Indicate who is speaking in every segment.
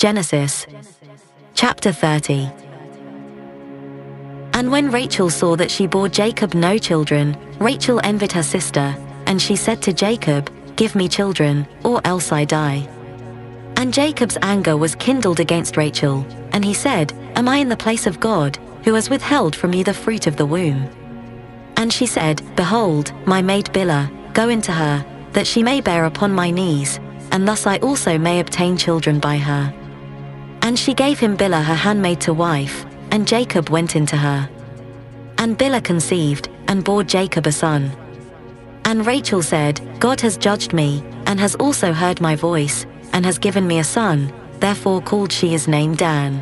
Speaker 1: Genesis chapter 30. And when Rachel saw that she bore Jacob no children, Rachel envied her sister, and she said to Jacob, Give me children, or else I die. And Jacob's anger was kindled against Rachel, and he said, Am I in the place of God, who has withheld from you the fruit of the womb? And she said, Behold, my maid Bilhah, go into her, that she may bear upon my knees, and thus I also may obtain children by her. And she gave him Bilhah her handmaid to wife, and Jacob went into her. And Bilhah conceived, and bore Jacob a son. And Rachel said, God has judged me, and has also heard my voice, and has given me a son, therefore called she his name Dan.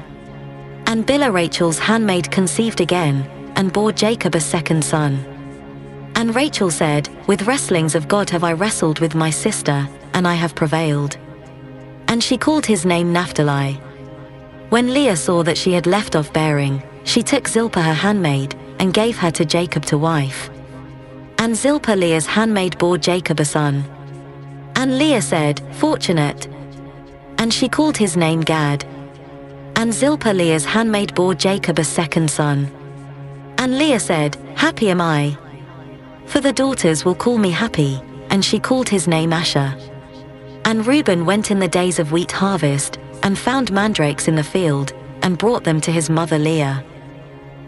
Speaker 1: And Bilhah Rachel's handmaid conceived again, and bore Jacob a second son. And Rachel said, With wrestlings of God have I wrestled with my sister, and I have prevailed. And she called his name Naphtali. When Leah saw that she had left off bearing, she took Zilpah her handmaid, and gave her to Jacob to wife. And Zilpah Leah's handmaid bore Jacob a son. And Leah said, Fortunate. And she called his name Gad. And Zilpah Leah's handmaid bore Jacob a second son. And Leah said, Happy am I. For the daughters will call me happy, and she called his name Asher. And Reuben went in the days of wheat harvest, and found mandrakes in the field, and brought them to his mother Leah.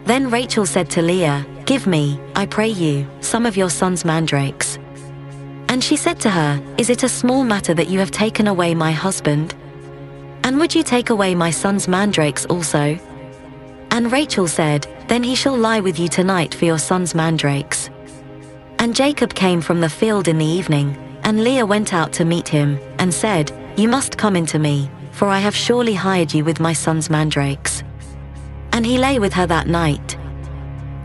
Speaker 1: Then Rachel said to Leah, Give me, I pray you, some of your son's mandrakes. And she said to her, Is it a small matter that you have taken away my husband? And would you take away my son's mandrakes also? And Rachel said, Then he shall lie with you tonight for your son's mandrakes. And Jacob came from the field in the evening, and Leah went out to meet him, and said, You must come into me, for I have surely hired you with my son's mandrakes. And he lay with her that night.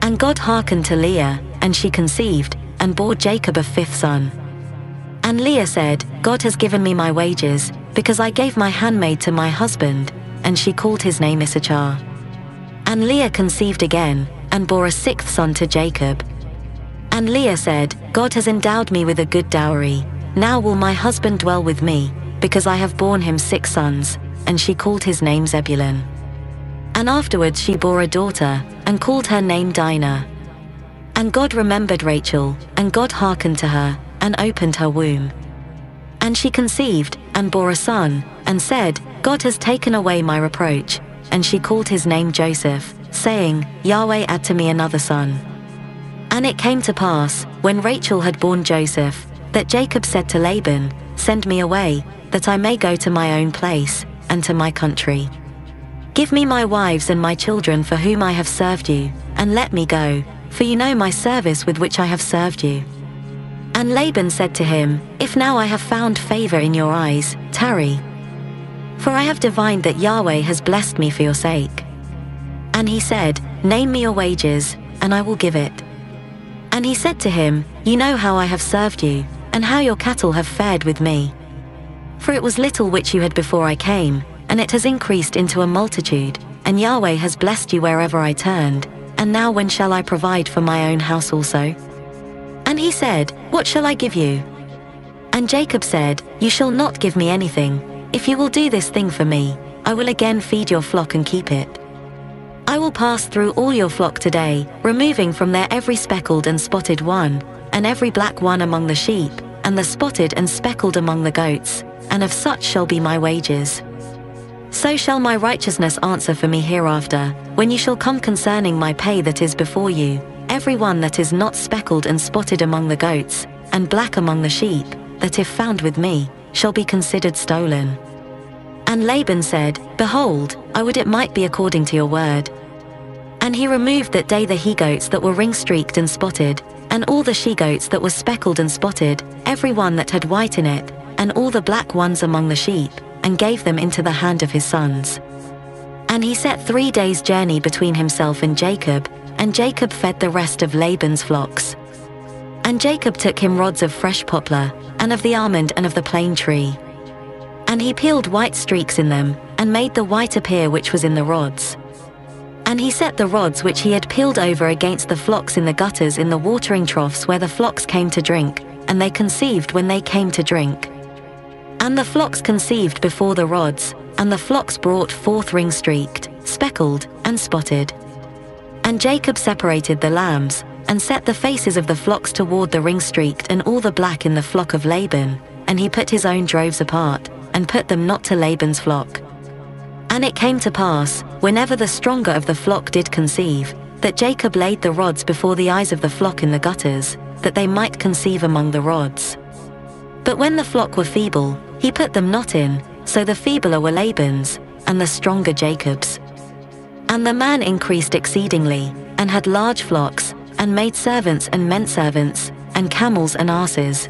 Speaker 1: And God hearkened to Leah, and she conceived, and bore Jacob a fifth son. And Leah said, God has given me my wages, because I gave my handmaid to my husband, and she called his name Issachar. And Leah conceived again, and bore a sixth son to Jacob. And Leah said, God has endowed me with a good dowry. Now will my husband dwell with me, because I have borne him six sons, and she called his name Zebulun. And afterwards she bore a daughter, and called her name Dinah. And God remembered Rachel, and God hearkened to her, and opened her womb. And she conceived, and bore a son, and said, God has taken away my reproach. And she called his name Joseph, saying, Yahweh add to me another son. And it came to pass, when Rachel had borne Joseph, that Jacob said to Laban, Send me away, that I may go to my own place, and to my country. Give me my wives and my children for whom I have served you, and let me go, for you know my service with which I have served you. And Laban said to him, If now I have found favor in your eyes, tarry. For I have divined that Yahweh has blessed me for your sake. And he said, Name me your wages, and I will give it. And he said to him, You know how I have served you, and how your cattle have fared with me. For it was little which you had before I came, and it has increased into a multitude, and Yahweh has blessed you wherever I turned. And now when shall I provide for my own house also? And he said, What shall I give you? And Jacob said, You shall not give me anything. If you will do this thing for me, I will again feed your flock and keep it. I will pass through all your flock today, removing from there every speckled and spotted one, and every black one among the sheep, and the spotted and speckled among the goats, and of such shall be my wages. So shall my righteousness answer for me hereafter, when you shall come concerning my pay that is before you, every one that is not speckled and spotted among the goats, and black among the sheep, that if found with me, shall be considered stolen. And Laban said, Behold, I would it might be according to your word. And he removed that day the he goats that were ring streaked and spotted, and all the she goats that were speckled and spotted, every one that had white in it, and all the black ones among the sheep, and gave them into the hand of his sons. And he set three days' journey between himself and Jacob, and Jacob fed the rest of Laban's flocks. And Jacob took him rods of fresh poplar, and of the almond and of the plane tree. And he peeled white streaks in them, and made the white appear which was in the rods. And he set the rods which he had peeled over against the flocks in the gutters in the watering troughs where the flocks came to drink, and they conceived when they came to drink. And the flocks conceived before the rods, and the flocks brought forth ring streaked, speckled, and spotted. And Jacob separated the lambs, and set the faces of the flocks toward the ring streaked and all the black in the flock of Laban, and he put his own droves apart, and put them not to Laban's flock. And it came to pass, whenever the stronger of the flock did conceive, that Jacob laid the rods before the eyes of the flock in the gutters, that they might conceive among the rods. But when the flock were feeble, he put them not in, so the feebler were Laban's, and the stronger Jacob's. And the man increased exceedingly, and had large flocks, and maid servants and men servants, and camels and asses.